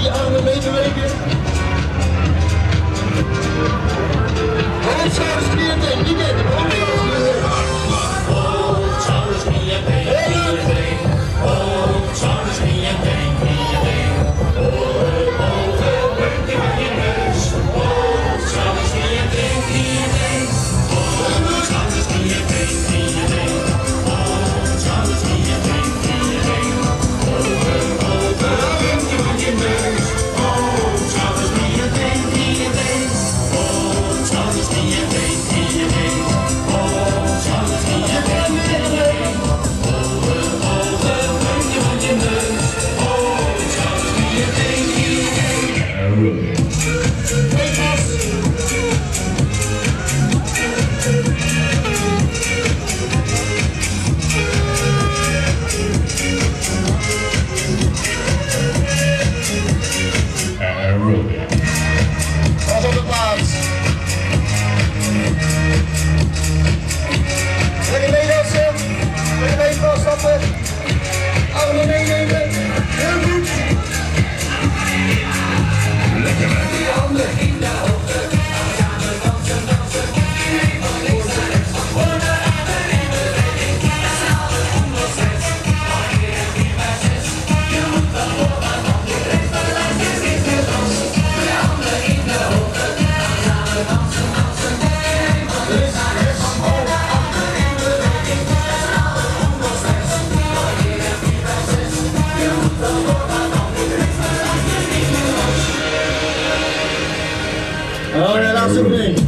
Hallelujah, hallelujah, hallelujah. Lekker mee ben Lekker mee vaststappen. Armen meenemen. Hallelujah.